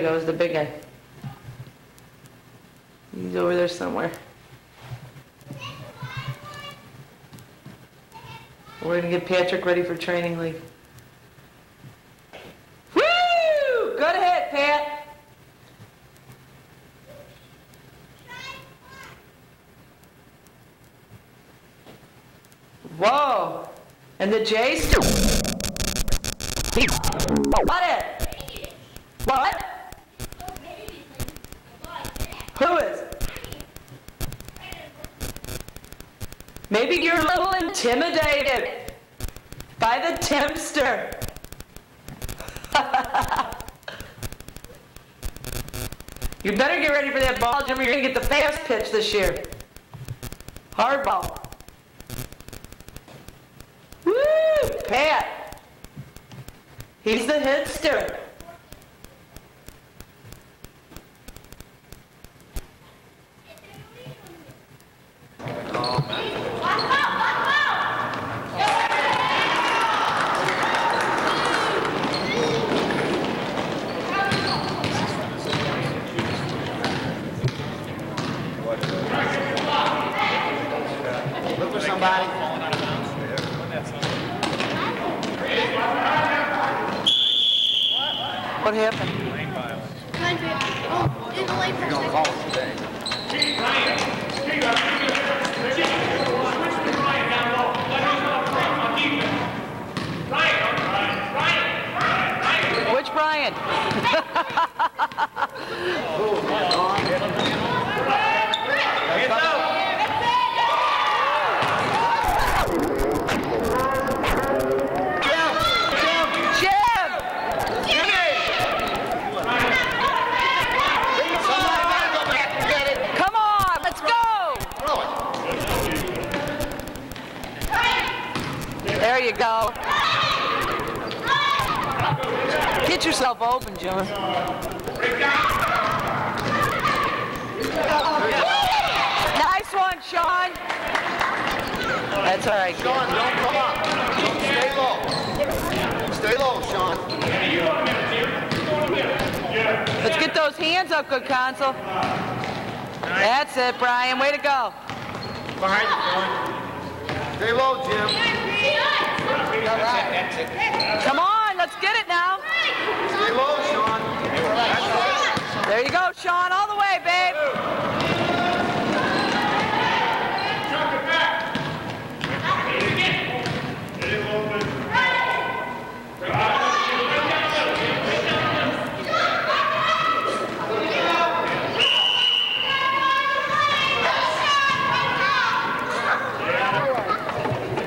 he goes, the big guy. He's over there somewhere. We're gonna get Patrick ready for training league. Woo! Pat. Whoa! And the Jays? What? What? Who is? Maybe you're a little intimidated by the Timster. you better get ready for that ball, Jimmy. You're going to get the fast pitch this year. Hard ball. Woo! Pat. He's the hitster. Look for somebody. What happened? Oh, late You're gonna call us today. Which Brian? Jim! Come on, let's go! There you go. Get yourself open, Jimmy. Nice one, Sean. That's all right. Sean, don't come up. Stay low. Stay low, Sean. Let's get those hands up, good console. That's it, Brian. Way to go. Stay low, Jim. Come on, let's get it now. Stay low, Sean. There you go, Sean, all the way, babe.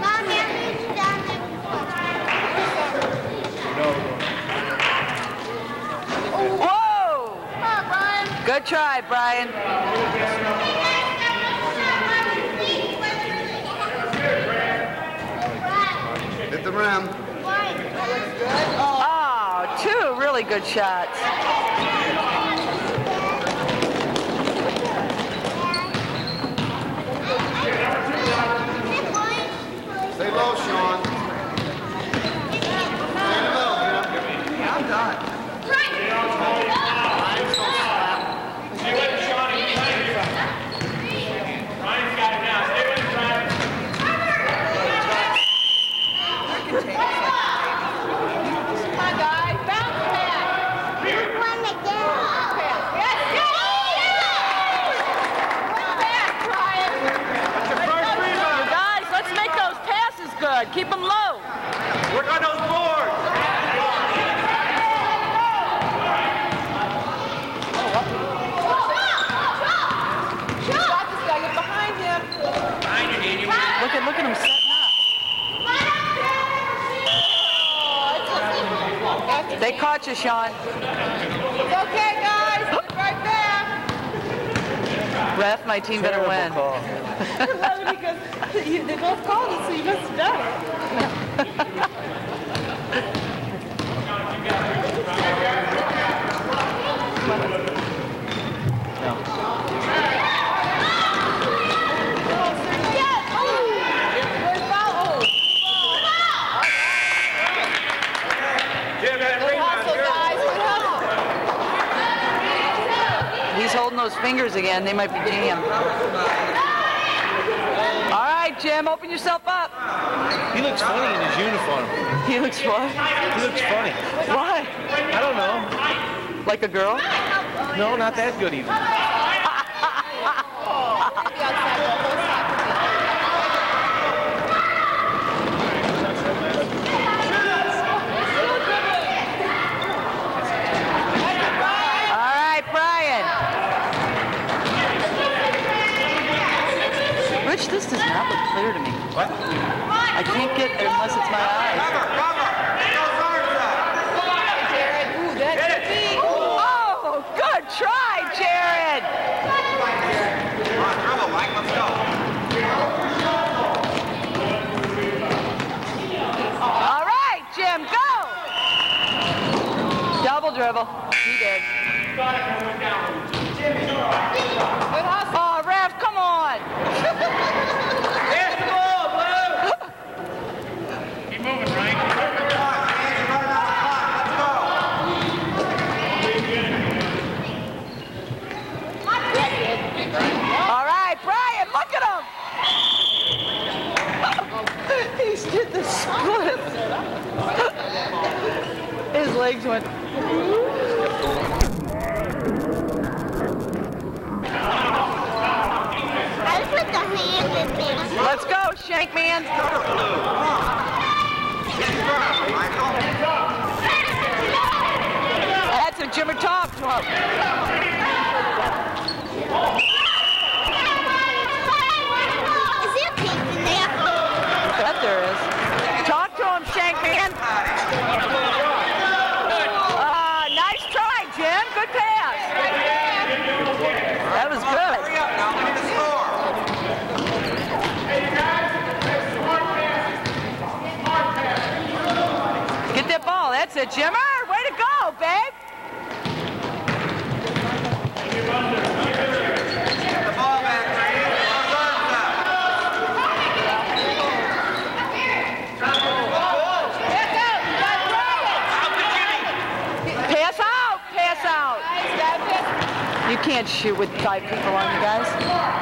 Mom, you reached down there Whoa! Come on, Brian. Good try, Brian. Hit the rim. Oh, two really good shots. Stay low, Sean. Stay in the middle, Jim. Yeah, I'm done. Come on, guys. Bounce back. You guys, let's make those passes good. Keep them low. Work on those boards. Got this guy. Get behind him. Look at, look at him setting up. They caught you, Sean. It's okay, guys. Be right back. Ref, my team better win. I love it because they both called it, so you must have done it. Jim, that Good hustle, guys. Good hustle. holding those fingers again. They might be jammed. All right, Jim, open yourself up. He looks funny in his uniform. He looks what? He looks funny. Why? I don't know. Like a girl? No, not that good even. It, Jimmer. Way to go, babe. Get the ball back, James. Those arms up. Pass out. Pass out. Nice, got this. You can't shoot with five people on you guys.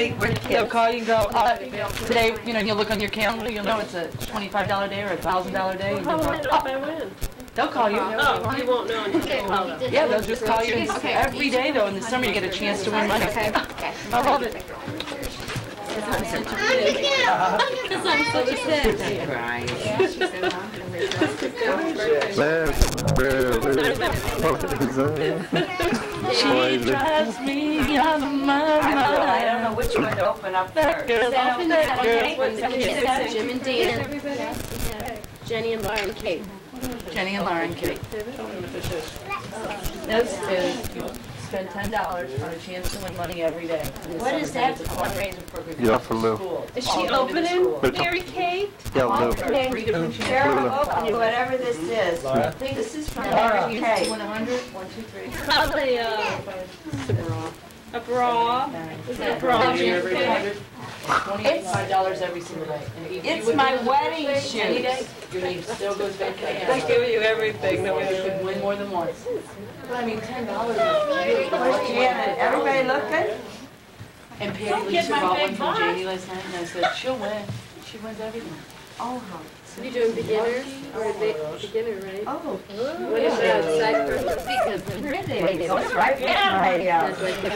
Basically, we're They'll call you and go, uh, today, you know, you'll look on your calendar, you'll know it's a twenty-five dollar day or a thousand dollar day. and you'll go, if I win? They'll call you. Oh, you won't know until. Yeah, they'll just call you. and Every day though, in the summer, you get a chance to win money. Okay. I love it. Because I'm so upset. She drives me out of my mind. I don't know which one to open up first. Girl, Open that that girl. one. Jim and Dan. Jenny and Lauren Kate. Jenny and Lauren Kate. This is, you spend ten dollars on a chance to win money every day. What is that? It's a fundraiser program. Yeah, for Lou. Schools. Is she All opening schools. Mary Kate? Yeah, Lou. Three different chances. Open whatever this is. I think this is from Mary Kate. Win a hundred, one, two, three. Probably, uh, a bra. Is it a bra? Twenty-five dollars every single day. And if you It's would my win wedding any shoes. day, Your name still goes back to They Anna. give you everything. No You way. could win more than once. But I mean, ten dollars is Where's Janet? Everybody looking? And Patty Lisa brought one from Janie last night, and I said, she'll win. She wins everything. Oh, so you doing beginners or advanced beginner, right? Oh. What is that? Side purpose? That's right. Yeah. That's like the,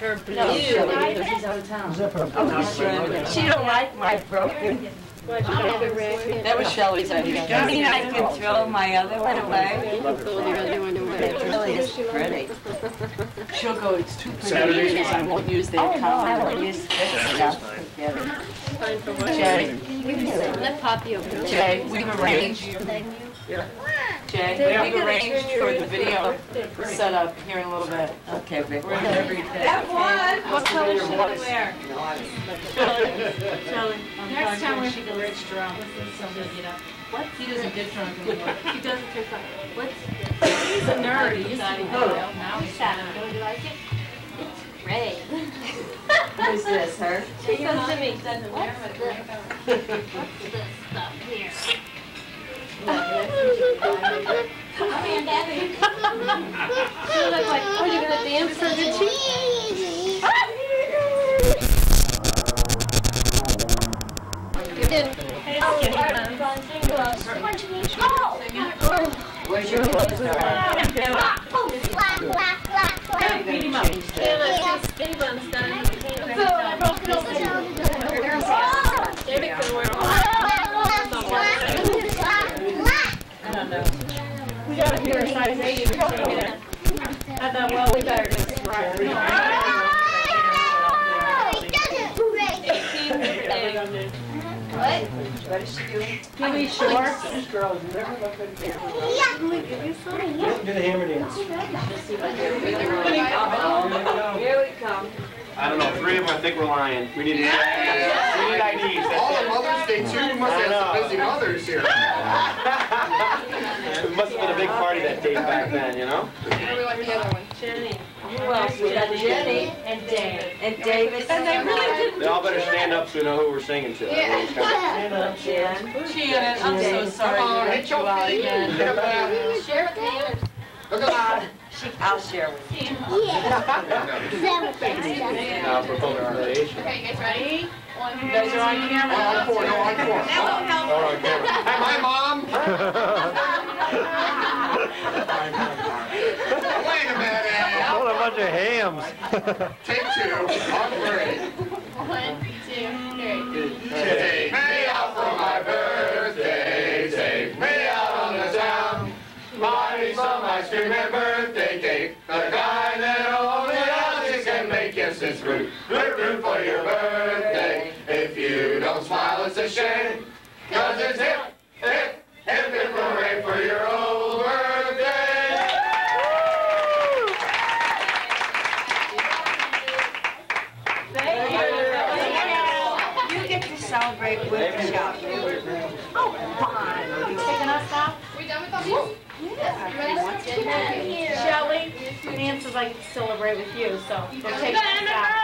her No, blue. Shelley, she's out of town. Oh, she don't like my broken. Why, you have a racket? That was Shelley's idea. I mean, I can throw my other one away. You your other one away. It really is pretty. She'll go, it's too pretty, because I won't use the Oh, I account. don't use this stuff Jay, Let Poppy open. Jay, we've arranged, Jay, we've arranged for the video set up here in a little bit. Okay. We're gonna every day. F1. What color should I wear? Next time we should go rich drunk. What? He doesn't get drunk anymore. He doesn't drink that. What's? He's a nerd. He used to be. Now he's sad. Don't you like it? It's red. Who's this, her? She comes to me. What's this? What's this stuff here? Mommy and Daddy. You look like, oh, you're gonna dance for the cheek? Where's your clothes? Yeah, like, spin buns done. David can wear them. We got a pair of size eight. I thought, well, we better just try. What is she doing? Kiwi shorts. Here we come. I don't know, three of them I think we're lying. We need, we need IDs. All That's the Mother's Day too, you must have some busy mothers here. it. It must have been a big party that day back then, you know? Who else? We got Jenny And Dave. and David. And they really They all better stand up so we know who we're singing to. Yeah. Jen. Shannon, I'm so sorry Come on, to hit your out feet. again. Get. Share with me. Look at that. I'll share with you. Now for voter affiliation. Okay, you guys ready? You guys are on camera. Encore, no encore. Oh, on camera. Hi, Mom. Wait a minute. What a bunch of hams. Take two. On three. One, two, three. Take me out for my birthday. Take me out on the town. Buy me some ice cream and birthday it's root. Root, root for your birthday. If you don't smile, it's a shame. Cause it's hip, hip, hip, hip, hooray for your old birthday. Thank you You get to celebrate with the shop. Oh, Taking us off? We done with all these? Shelley, Nancy would like to celebrate with you, so we'll take us out.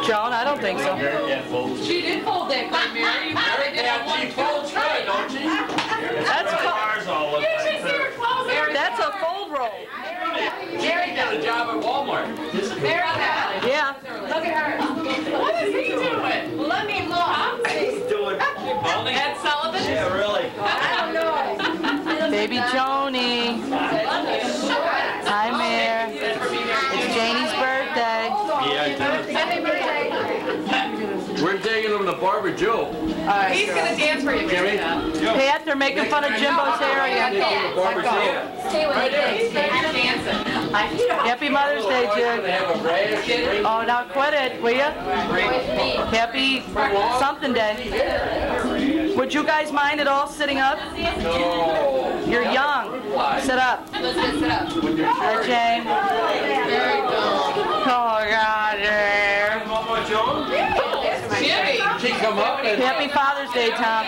neat. That is a New York City, I think is too little. Joan, I don't think think so. She did fold that quick, Mary. You probably did it She folds good, don't she? That's co- Ours all look like this. that's a fold roll. Jerry got a job at Walmart. Mary, Yeah. Look at her. What is he doing? Well, let me look. He's doing balding. Ed Sullivan? Yeah, really. I don't know. Baby Joni. Joe. He's gonna dance for you, Mary. Pat, they're making fun of Jimbo's hair again. Stay with me. He's dancing. Happy Mother's Day, Jim. Have a rash. Oh, now quit it, will ya? Happy something day. Would you guys mind at all sitting up? No. You're young. Sit up. Let's get sit up. Hi, Jane. Oh, God, there. Mama Joan? Jimmy. She come up and. Happy Father's Day, Tom.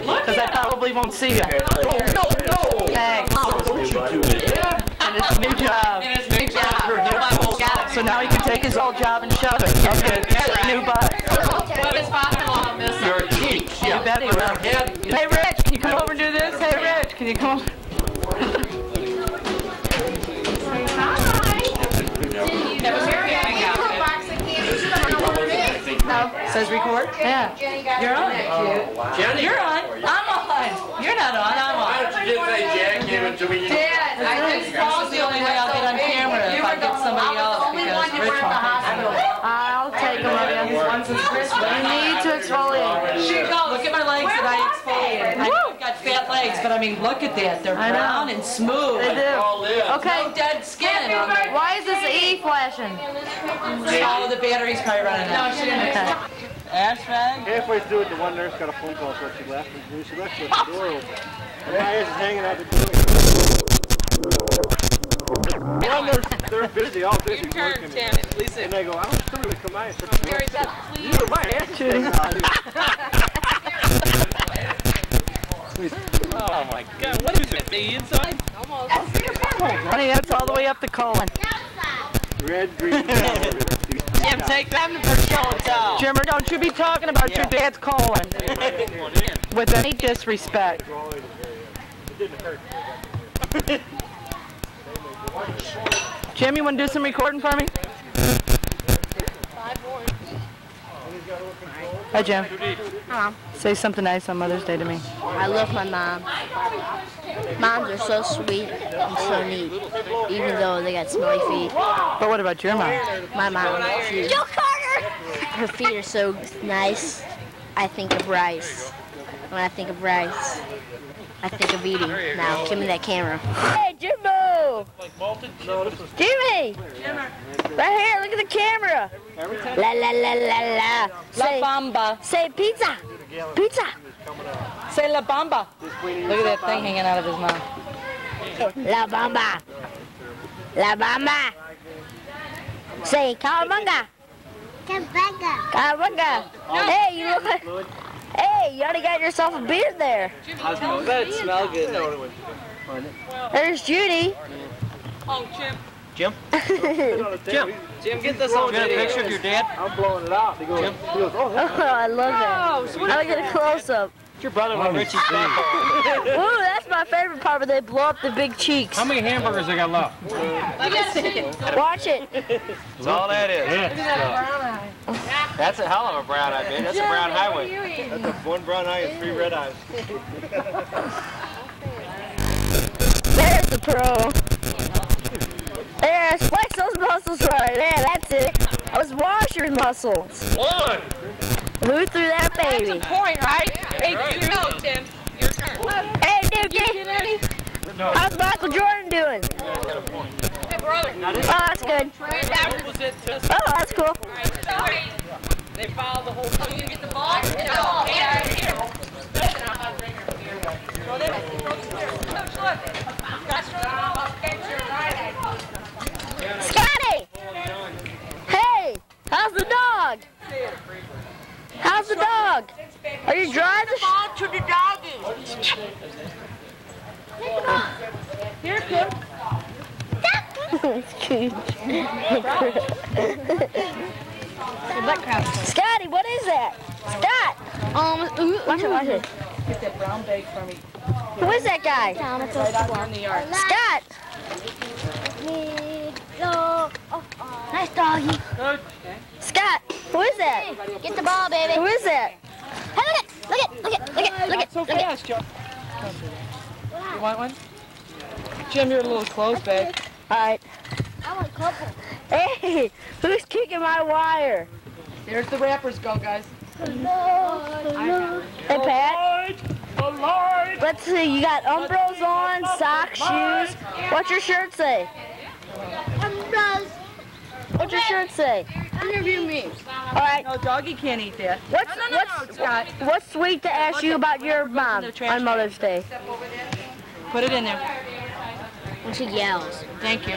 Because I probably won't see you. No, no. Thanks. Don't you do it. And it's a new job. And it's big job. So now he can take his old job and shove it. Okay, new boss. What is possible on this? Your cheeks, yeah. You bet he will. Head. Hey, Rich, can you come over and do this? Hey, Rich, can you come? That Says record? Yeah. You're on. Oh, Jenny. You're on. I'm on. You're not on, I'm on. Why don't you just say Jack gave it to me? Dad, I just This called is the only way I'll get on camera if I get somebody else because Rich won't take it. I'll take them of you. Once it's Chris, You need to exfoliate. She goes, look at my that I exfoliated. I know I've got fat legs, but I mean, look at that. They're I know. brown and smooth. They do. Okay, No dead skin on why is this E flashing? Oh, the battery's probably running out. No, she didn't. Okay. Ashman? Halfway through it, the one nurse got a phone call, so she left. And when she left, she left the door open. And my ass is hanging out the door. One nurse, they're busy, all busy working. And they go, I don't somebody would come by and said, you were my ass Oh my God, what is it? The inside? Almost. Honey, that's all the way up the colon. Red, green. Jim, take them for show and tell. Jimmer, don't you be talking about your dad's colon with any disrespect. Jim, you want to do some recording for me? Hi, Jim. Hello. Say something nice on Mother's Day to me. I love my mom. Moms are so sweet and so neat, even though they got smelly feet. But what about your mom? My mom, she, Joe Carter! her feet are so nice. I think of rice. When I think of rice, I think of eating. Now, give me that camera. Hey, Jimbo! Jimmy! Right here, look at the camera. La la la la la. Say, La Bamba. say pizza. Pizza. Say La Bamba. Look at that thing hanging out of his mouth. La Bamba. La Bamba. Say Cowabunga. Rebecca. Cowabunga. Hey, you look like... Hey, you already got yourself a beard there. That smell good. There's Judy. Oh, Jim. Jim. Jim, Jim, get this on video. picture of your dad? I'm blowing it out. He goes, he goes oh, Oh, I love that. Oh, I want to get a close-up. Your brother when Richie's back. Ooh, that's my favorite part where they blow up the big cheeks. How many hamburgers I got left? Watch it. That's all that is. That's a hell of a brown eye, man. That's a brown highway. that's a one brown eye and three red eyes. There's the pro. There, flex those muscles right there. That's it. Those washer muscles. One. Move through that baby. Point, right? Hey, no, Tim. Your turn. Hey, Dookie. How's Michael Jordan doing? Hey, brother. Oh, that's good. was it? Oh, that's cool. they fouled the whole Oh, you get the ball? No, here, here. Scotty! Hey, how's the dog? How's the dog? Are you driving? the Ball to the doggy. Here, Kim. cute. Scotty, what is that? Scott! Um, watch it, watch it. Get that brown bag for me. Who is that guy? Right out in the yard. Scott! Nice doggy. Good. Scott! Who is that? Get the ball, baby. Who is that? Hey, look at, look at, look at, look at, look Not at, so look at. fast, Joe. You want one? Jim, you're a little close, babe. Alright. I want a couple. Hey! Who's kicking my wire? There's the wrappers go, guys. Hey, Pat. Let's see, you got umbros on, socks, shoes. What's your shirt say? Umbrellas. What's your shirt say? Interview me. All right. No, doggy can't eat that. What's, No, no, what's, Scott. what's sweet to ask you about your mom on Mother's Day? Put it in there. When she yells. Thank you.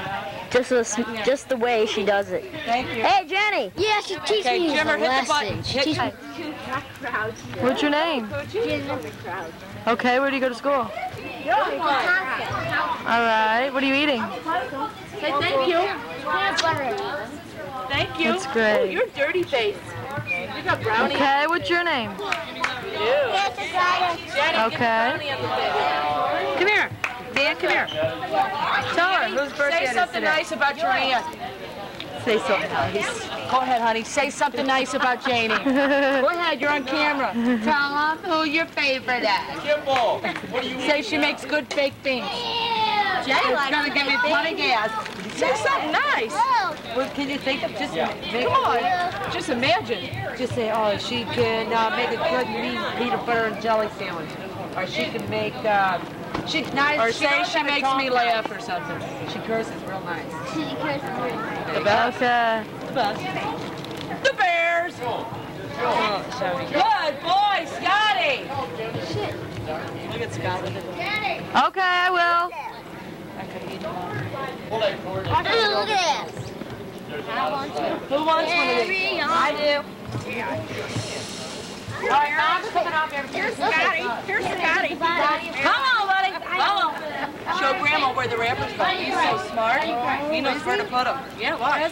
Just the, just the way she does it. Thank you. Hey, Jenny. Yeah, she teaches Okay, me Jimmer, a hit the button. lesson. She teaches me. What's your name? Okay, where do you go to school? All right. What are you eating? Say thank you. Thank you. That's great. Oh, you're a dirty face. You got brownie. Okay, what's your name? Yes, it's got it. Jenny, Okay. Get the brownie on the face. Come here. Dan, come here. Tell her whose birthday Say something nice about your aunt. Say something nice. Go ahead, honey. Say something nice about Janie. Go ahead. You're on camera. Tell them who your favorite is. Kimball, what do you Say she makes good fake things. Jenny It's likes gonna give me plenty of gas. Say something nice. Well, can you think of just come on? Just imagine. Just say, oh, she can uh, make a good mean peanut butter and jelly sandwich, or she can make. Uh, she nice. Or say she makes me laugh or something. She curses real nice. she curses me. The best. Okay. The best. The Bears. Good boy, Scotty. Look at Scotty. Okay, I will. Oh, look at this. I want to. Who wants one of these? I do. All right, mom's coming up here. Here's Scotty. Here's Scotty. Come on, buddy. Come on. Show Grandma where the wrappers go. He's so smart. He knows where to put them. Yeah, watch.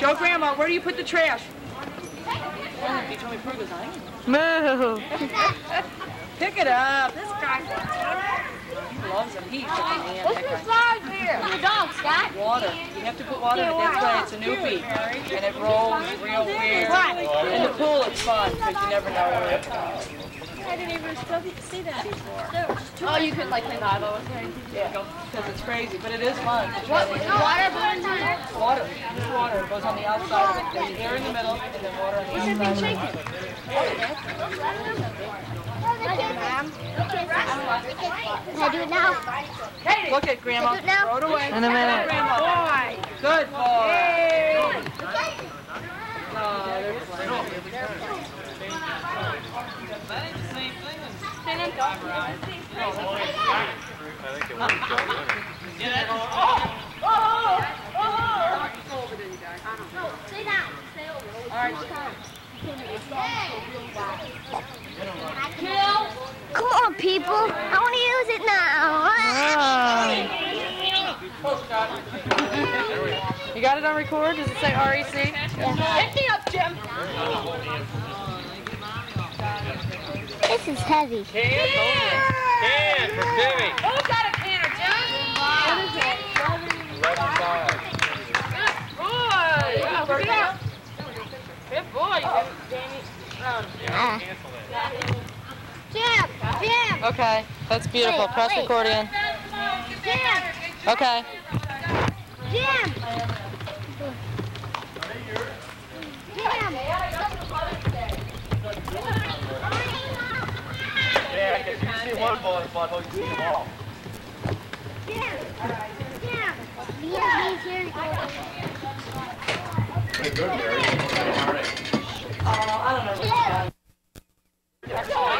Show Grandma where do you put the trash. You told me Prue was on. Move. Pick it up. This guy loves them. He What's the slide here? The dog, Scott. Water. You have to put water in it. That's why it's a new beat. And it rolls real weird. In the pool it's fun because you never know where it goes. I didn't even see that before. Oh, you could like clean that over. Yeah, because it's crazy, but it is fun. What? Water balloons in it? Water, just water. Goes on the outside of it. There's air in the middle and then water on the outside. of it. Can I do it now? Look at Grandma. Do it now? Throw it away. In a minute. Boy. Good boy. Oh, they're funny. Sit down. Come on, people. I want to use it now. You got it on record? Does it say REC? Pick me up, Jim. Is heavy. can can for Timmy? Who got a can canner, Jim? Good boy. Good boy. Good boy. Ah. Jim, Jim, Okay, that's beautiful. Wait, Press wait. accordion. Jim, Okay. Jim. see one ball, but you see them all. Pretty good, Mary. Oh, I don't know.